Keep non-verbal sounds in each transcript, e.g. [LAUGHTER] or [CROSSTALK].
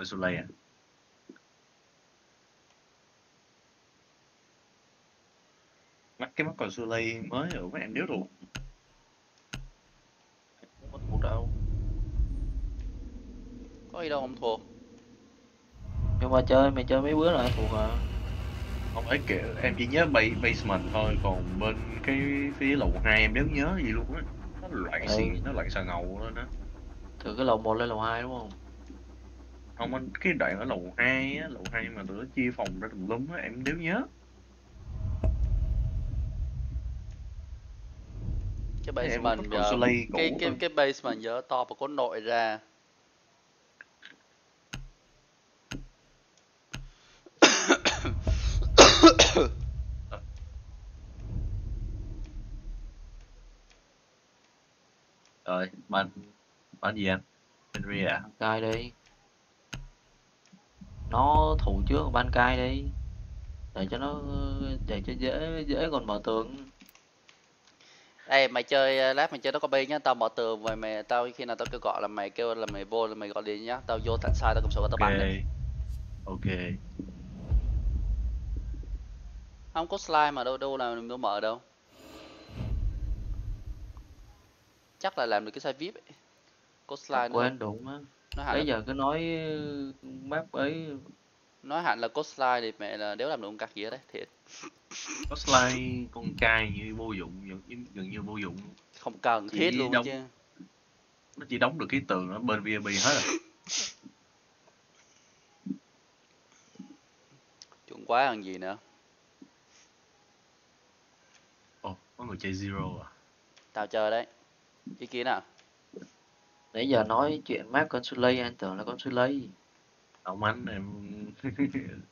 Ở Soleil à? Mắt cái mắt còn Soleil mới ở mấy em điếu rồi. Không có đâu. có gì đâu không thua Nhưng mà chơi mày chơi mấy bữa rồi thuộc à. Không phải kìa, em chỉ nhớ base, basement thôi, còn bên cái phía lầu 2 em đéo nhớ gì luôn á. Nó loạn Ừ. xì, nó loạn xà ngầu lên á. Từ cái lầu 1 lên lầu 2 đúng không? Không anh cái đoạn ở lầu 2 á, lầu 2 mà tụi nó chia phòng ra tùm lum á, em đéo nhớ. cái Em basement cũ cái cái cái basement giờ to và có nội ra [COUGHS] Rồi, bạn bạn gì anh? Henry à? Cai đi. Nó thủ trước ban cai đi. Để cho nó để cho dễ dễ còn mở tường. Ê mày chơi ờ, lát mày chơi nó có bi nhá tao mở tường rồi mày tao khi nào tao kêu gọi là mày kêu là mày vô là mày gọi điện nhá tao vô tận sai tao cầm sổ tao Ok. bắn đấy Ok. không có slide mà đâu đâu nào mình đâu mở đâu chắc là làm được cái site vip ấy. có slide Quên đúng á. Nói hẳn Bây là, giờ cứ nói map ấy nói hẳn là có slide thì mẹ là nếu làm được con cặc gì hết đấy thiệt [LAUGHS] Có slide con cai như vô dụng, gần, gần như vô dụng. không cần Chỉ thiết luôn đông. chứ Nó chỉ đóng được cái tường ở bên VB hết rồi. [LAUGHS] chuẩn quá còn gì nữa Ồ, có người chơi Zero à? tao chơi đấy ý kiến à nãy giờ nói chuyện map con Sulay anh tưởng là con Sulay. Ông anh em [LAUGHS]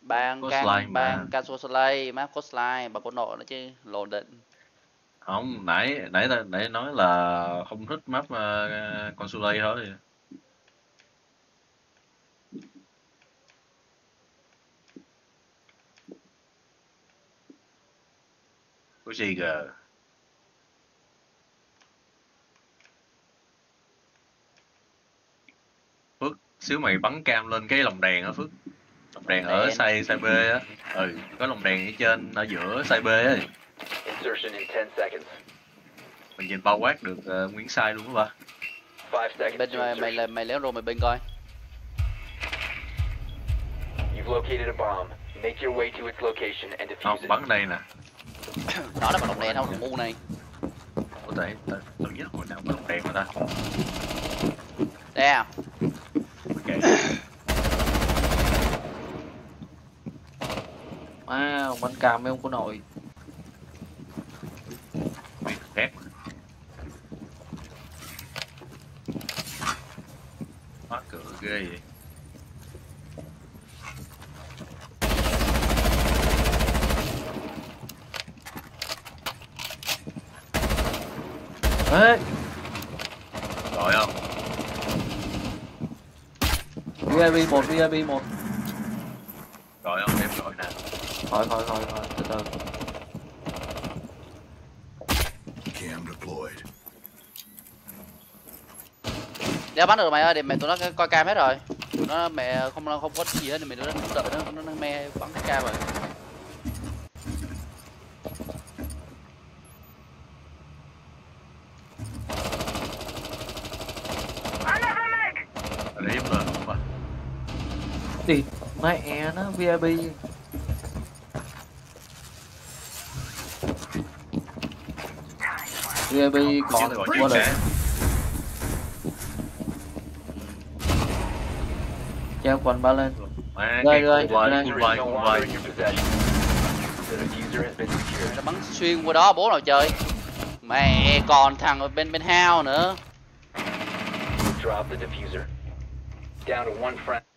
ban Có can slide mà. ban can số slide map có slide bà có nội nữa chứ lồn định không nãy nãy ta nãy nói là không thích map uh, con Soleil thôi. Có gì kìa. Phước, xíu mày bắn cam lên cái lồng đèn á Phước. Lồng đèn ở side side B á. Ừ, có lồng đèn ở trên ở giữa side B á. Insertion in 10 seconds. Mình nhìn bao quát được uh, nguyên side luôn á ba. 5 seconds bên mày mày là mày léo rồi mày bên coi You've located a bomb. Make your way to its location and defuse Không, bắn đây nè. [COUGHS] đó là đồng đèn không ngu này Có thể tự nhớ hồi nào có lồng đèn mà ta. đây à Má ông bắn cam mấy ông có nội. Biết khác. Khóa cửa ghê vậy. Ê, Rồi không? VIP 1 VIP 1. Rồi không? Em rồi nè. Thôi thôi thôi thôi từ từ. Cam deployed. Đéo bắn được mày ơi để mẹ tụi nó coi cam hết rồi tụi nó mẹ không không có gì hết thì mày đừng đợi nó nó, nó me bắn cái cam rồi đây em lên không bà? Đi, mẹ nó VIP. VIP còn qua đời. cả. Treo quần ba lên. Má, Rồi, cái rồi, con vai, rồi. con Diffuser vai, is no con longer vai. in your possession. The diffuser has been secured. nó bắn xuyên qua đó bố nào chơi mẹ còn thằng ở bên bên hao nữa Drop the diffuser. Down to one friend.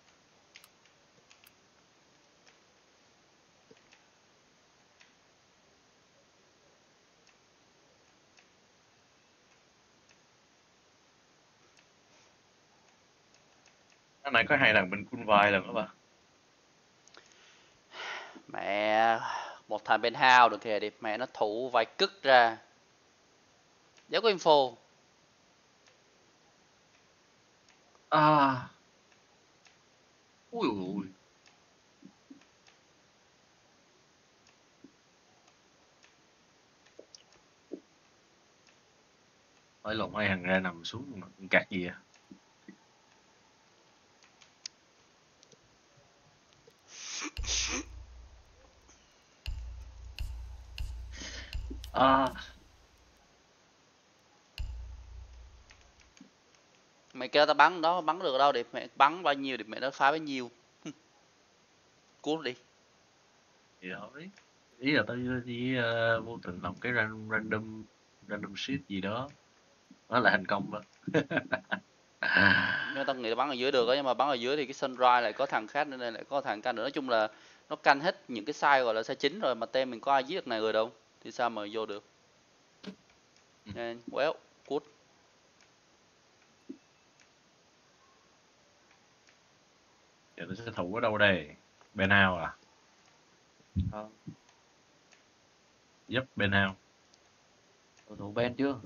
Cái này có hai thằng bên con vai lần đó bà. mẹ một thằng bên hao được kìa đi. Mẹ nó thủ vài cứt ra. Dấu có info. À, ui ui Hỏi lộn hai thằng ra nằm xuống mà cạc gì à à mày kêu tao bắn đó bắn được đâu để mẹ bắn bao nhiêu để mẹ nó phá bấy nhiêu. [LAUGHS] Cút đi. Thì hỏi ý là tao chỉ ờ, vô tình làm cái ran, random random shit gì đó. Nó là thành công đó. Nhưng tao nghĩ là bắn ở dưới được á nhưng mà bắn ở dưới thì cái sunrise lại có thằng khác nên lại có thằng canh nữa. Nói chung là nó canh hết những cái sai gọi là sai chính rồi mà tem mình có ai giết được này rồi đâu thì sao mà vô được? Nên well cút. Giờ nó sẽ thủ ở đâu đây? Bên nào à? Ờ, giúp bên nào cầu thủ Ben chưa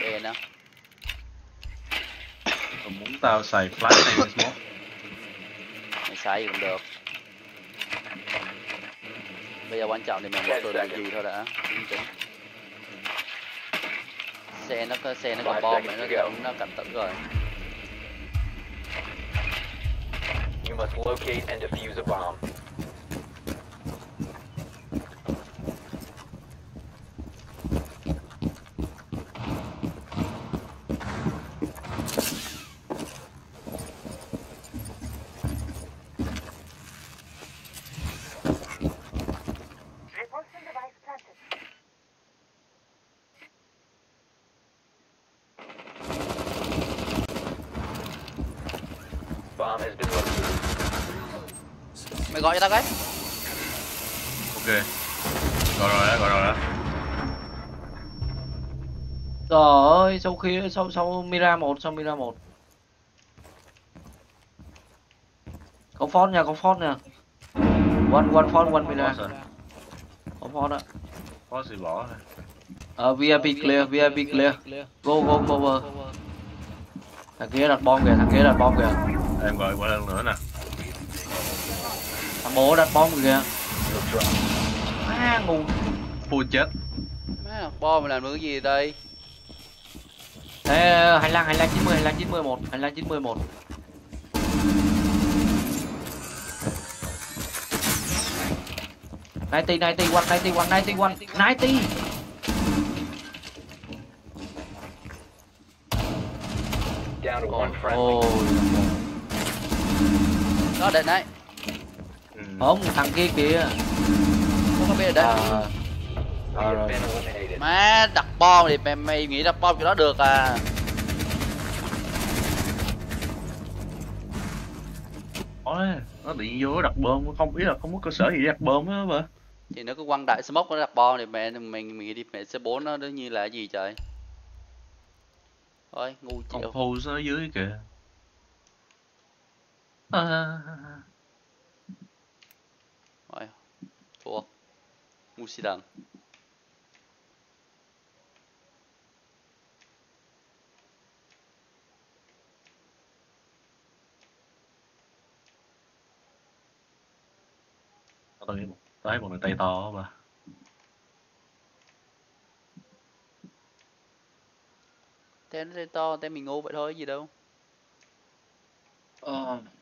đè nè. Tao muốn tao xài flash hay gì cũng được. Bây giờ quan trọng thì mày mở tường được gì thôi đã. Xe nó có xe nó còn bom nó nó, nó cảnh tỉnh rồi. You must locate and defuse a bomb. Mày gọi cho tao cái. Ok. Gọi rồi đó gọi rồi đó trời ơi sau khi sau sau Mira một sau Mira một. Có phone nha có phone nha. One one phone one Mira. Có phone đó có gì bỏ ờ VIP clear VIP clear. Go go cover thằng kia đặt bom kìa thằng kia đặt bom kìa. Em gọi qua lần nữa nè thằng bố đặt bom kìa. À ngu. Full chết. Má bom mày làm được cái gì đây? Ê, hành lang hành lang 90 hành lang 91 hành lang 91 90 91 91 91 90 Down to one friendly. Ôi đó định đấy. Không thằng kia kìa. Không có biết ở đây. À, rồi. eliminated. má đặt bom thì mày, mày nghĩ đặt bom chỗ đó được à. Ôi, nó điện vô đặt bơm không biết là không có cơ sở gì để đặt bơm á mà thì nó cứ quăng đại smoke nó đặt bom thì mẹ mình mình nghĩ đi mẹ c 4 nó đương nhiên là cái gì trời? Thôi ngu con chịu. Pose nó ở dưới kìa. À, thôi thua xì đằng tao thấy một một người tay to mà thế nó tên to tên mình ngu vậy thôi gì đâu. Ờ. ờ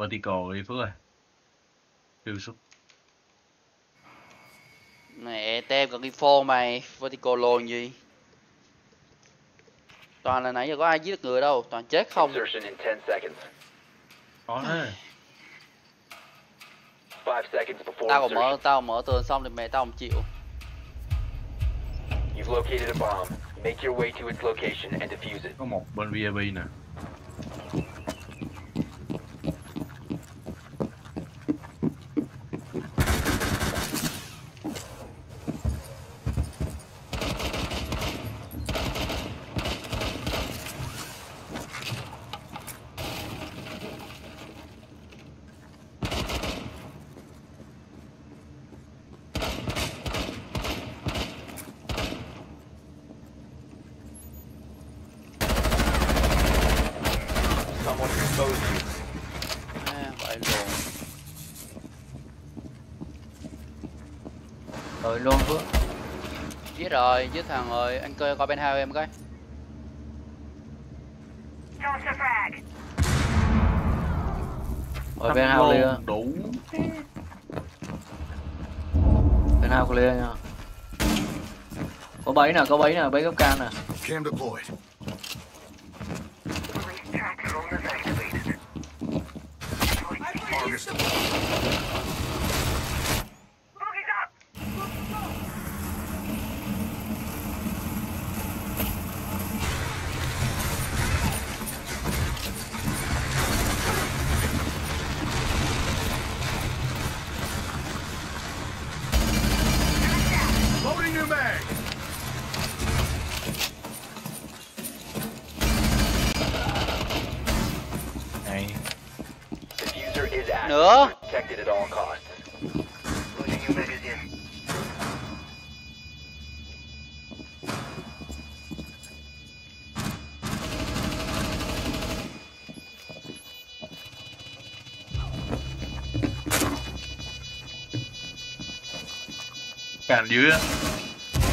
vertical đi Phước ơi. Phiêu xuất mẹ tem còn info mày vertical lồn gì? Toàn là nãy giờ có ai giết được người đâu toàn chết không. Insertion in 10 seconds. có thế. 5 seconds before tao còn mở tao mở tường xong thì mẹ tao không chịu. You've located a bomb. Make your way to its location and defuse it. có một bên VIP nè rồi luôn Phước giết giết thằng rồi anh coi coi bên hai em coi. Rồi bên hao clear. Đủ. Bên hao clear nha. Có bẫy nè có bẫy nè bẫy gấp can nè is active. nữa Protected at all costs. cam dưới á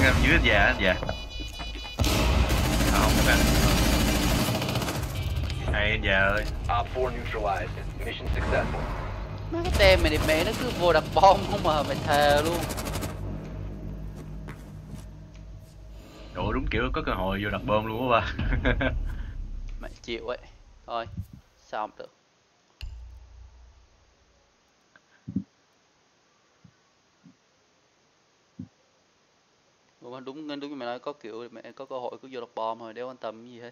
cam dưới già á già không cam hay anh già ơi Op 4 neutralized. Mission successful. Má cái tem mày đi mẹ nó cứ vô đặt bom không mà mày thề luôn. Ủa đúng kiểu có cơ hội vô đặt bom luôn á ba. [LAUGHS] Mày chịu ấy. Thôi sao không được. Đúng không? đúng đúng như mày nói có kiểu mẹ có cơ hội cứ vô đặt bom thôi đéo quan tâm gì hết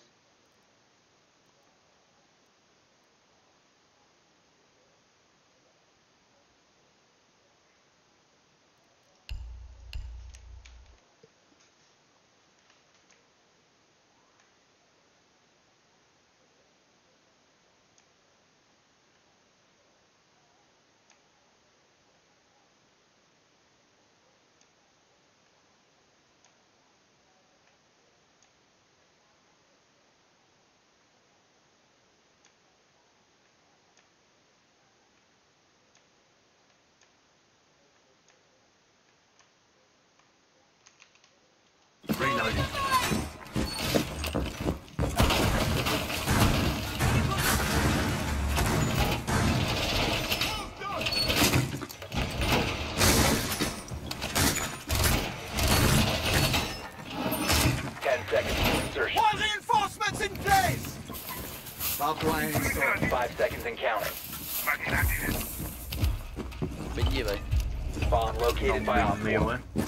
Playing. Five seconds and counting. bên gì vậy Bomb located by Op 4.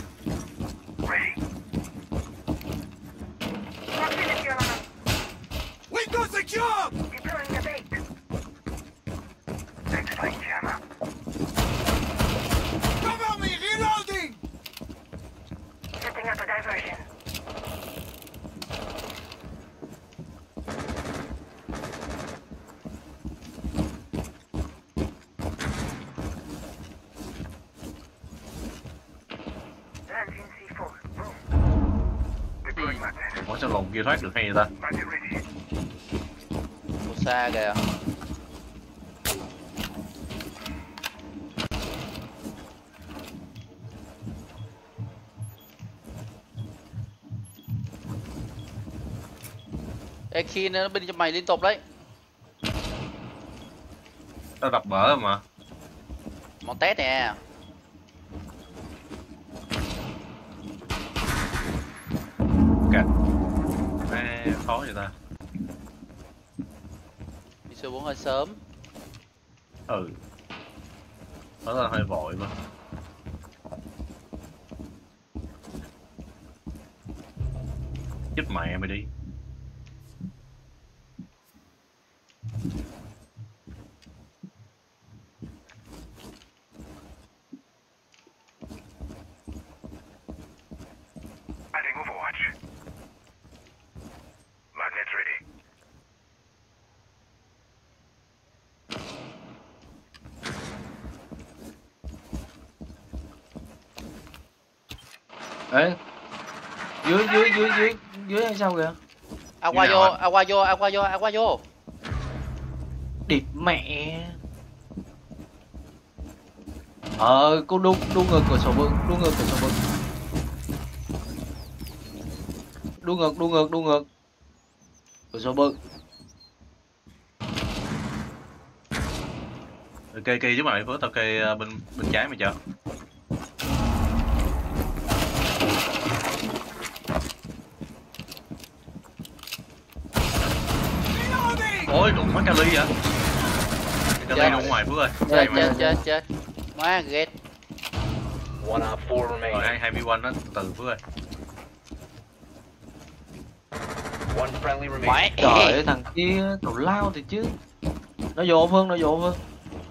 Kia thoát được hay vậy ta? Một xa kìa. Ê khi nó bên cho mày liên tục đấy. Tao đập bờ mà. Món tét nè. Ê, khó vậy ta? Đi số 4 hơi sớm. Ừ. Đó là hơi vội mà. Chết mẹ mày đi ấy dưới dưới dưới dưới dưới hay sao kìa À qua Như vô, à qua vô, à qua vô, à qua vô địt mẹ Ờ, cô đu đu ngược cửa sổ bự, đu ngược cửa sổ bự. Đu ngược, đu ngược, đu ngược. Cửa sổ bự. Cây cây chứ mày Phước tao cây ờ, bên bên trái mày chưa? Cali vậy? Cali Chết. đụng ngoài Phước ơi. chết chết chết chết má ghét One op four Rồi remaining. hai hai v đó từ Phước ơi. One friendly remaining. mãi Trời ơi, thằng kia tào lao thì chứ. Nó vô Phương, nó vô Phương.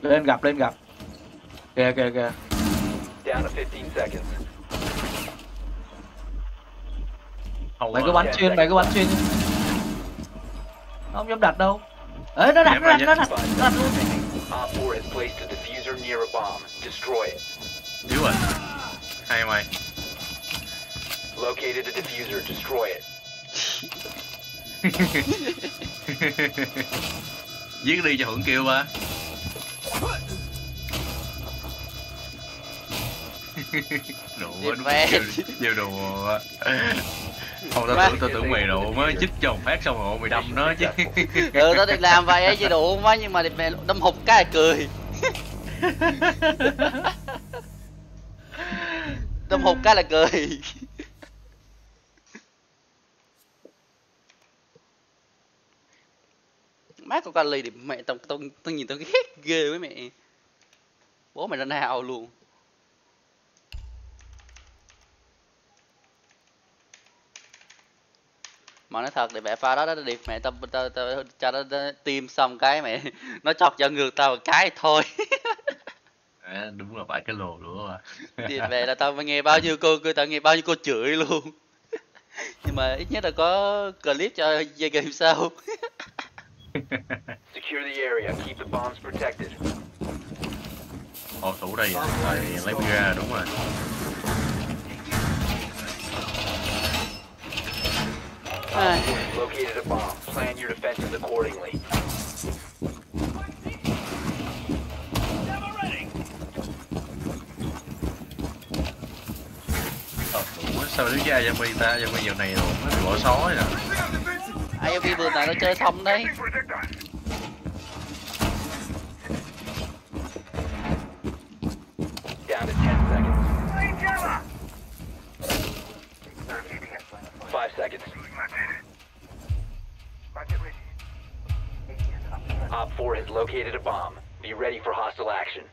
Lên gặp, lên gặp. Kìa kìa kìa. Down to 15 seconds. Hầu Mày cứ bắn xuyên, mày cứ bắn xuyên. Nó không dám đặt đâu. Ê, nó đặt, Ném nó đặt, vào nó đặt, Five nó đặt luôn. seconds remaining. Op 4 has placed a diffuser near a bomb. Destroy it. Yếu rồi. Hai mày. Located a diffuser. Destroy it. [LAUGHS] Giết đi cho hưởng kêu ba. [LAUGHS] Đồ quá đúng Mẹ. kêu, kêu đồ á. [LAUGHS] Không tao tưởng tao tưởng mày đồ mới chích cho một phát xong rồi mày đâm nó chứ. ừ tao định làm vậy ấy chứ đủ quá nhưng mà mẹ đâm hụt cái là cười. [LAUGHS] Đâm hụt cái là cười. Má con Cali thì mẹ tao tao tao nhìn tao ghét ghê với mẹ. Bố mày ra nào luôn mà nói thật để mẹ pha đó đó điệp mẹ tao tao tao cho nó tim xong cái mẹ [LAUGHS] nó chọc cho ngược tao một cái thôi [LAUGHS] À, đúng là phải cái lồ nữa mà. điệp về là tao mới nghe bao nhiêu cô cô tao nghe bao nhiêu cô chửi luôn [LAUGHS] nhưng mà ít nhất là có clip cho về game sau Secure the area. Keep the bombs protected. Ồ thủ đây à. Rồi lấy ra đúng rồi. Ai, located a bomb. Plan your defenses accordingly. Sao đứng ra zombie ta zombie giờ này rồi nó bị bỏ sói vậy ai zombie vừa nãy nó chơi xong đấy 4 has located a bomb. Be ready for hostile action.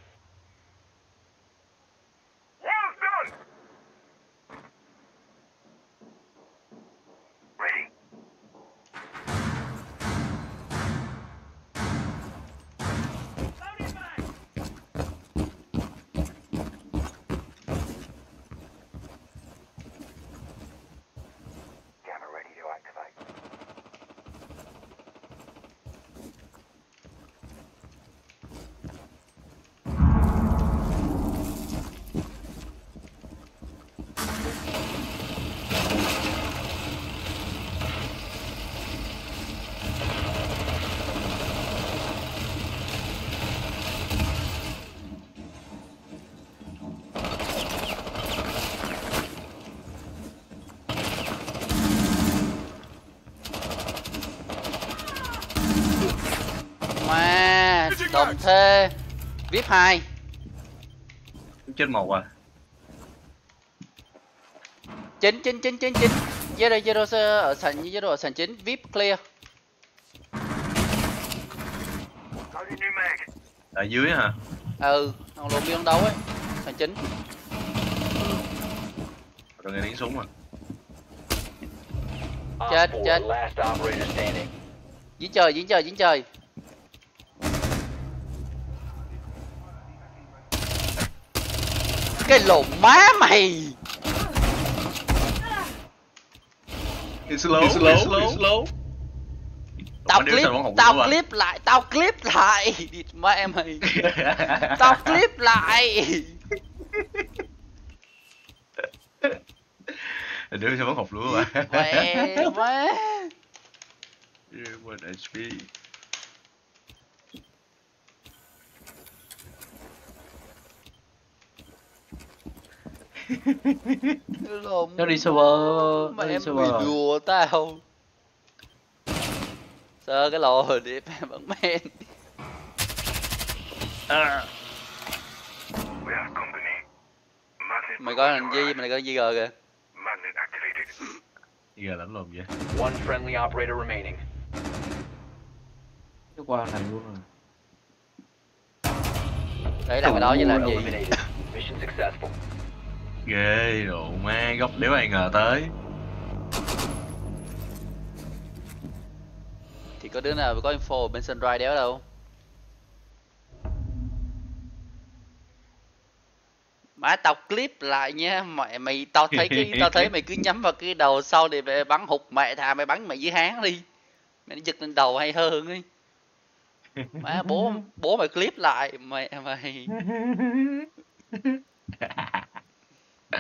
Đồng thê vip 2 Trên một à. chín chín chín chín chín zero zero ở sàn zero ở sàn chín vip clear. Ở dưới hả? ừ thằng lùn đi đấu ấy sàn chín Rồi nghe tiếng súng à. Chết, 4, chết. diễn trời diễn trời diễn trời cái lồn má mày It's slow, it's slow, it's slow. tao clip tao clip lại tao clip lại địt mẹ mày tao clip lại Nếu sao vẫn hụt lúa mà. mẹ má Một HP. Nó đi server, nó Mẹ đi em server bị rồi. đùa tao Sơ cái lò rồi đi bắn men À, We have company. Magnet Mày có hành gì, mày có gì rồi kìa activated. giờ đánh lộn vậy. One friendly operator remaining. Cái qua này luôn rồi. Đấy làm cái đó chứ làm gì. Mission successful. Ghê đồ ma góc đéo ai ngờ tới. Thì có đứa nào có info ở bên Sunrise đéo đâu? Má tao clip lại nha mẹ mày tao thấy cái tao thấy mày cứ nhắm vào cái đầu sau để mày bắn hụt mẹ thà mày bắn mày dưới háng đi. Mày giật lên đầu hay hơn ấy. Má bố bố mày clip lại mẹ mày [LAUGHS]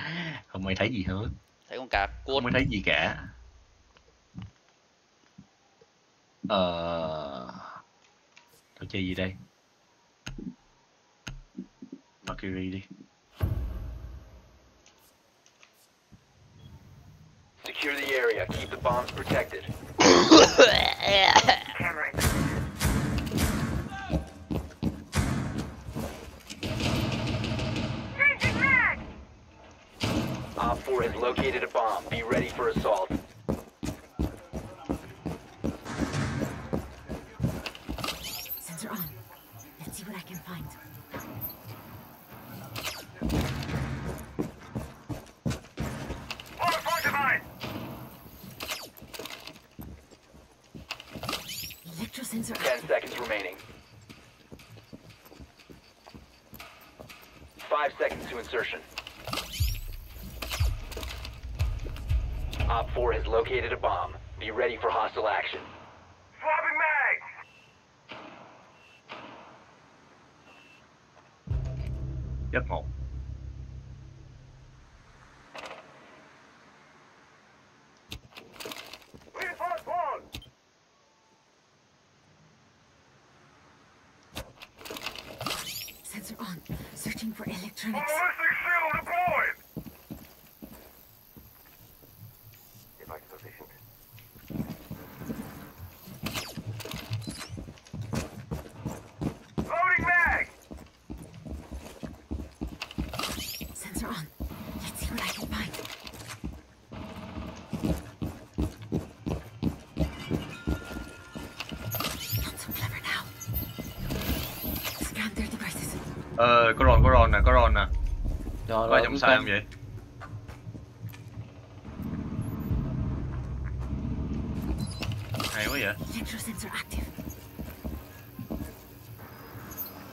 [LAUGHS] Không ai thấy gì hết. thấy con Không cuốn ai thấy gì cả. Ờ... Tôi chơi gì đây? Mercury đi. Secure the area. Keep the bombs protected. [LAUGHS] Op 4 has located a bomb. Be ready for assault. Sensor on. Let's see what I can find. All fortified! Electro sensor 10 seconds remaining. 5 seconds to insertion. Op 4 has located a bomb. Be ready for hostile action. Swapping mags! Chết một. Sensor on. Searching for electronics. Ballistic shield deployed! Có ron, nè. Rồi rồi, trong cứ sai không vậy? Hay quá vậy. Electro sensor active.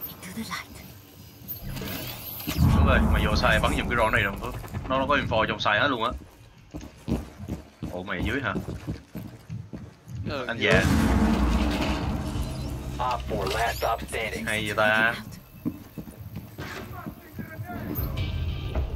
Into the light. Phước ơi, mày vô sai bắn giùm cái ron này đồng Phước. Nó nó có info trong sai hết luôn á. Ủa mày ở dưới hả? Ừ, Anh dạ, Op 4 last stop standing. hay vậy ta.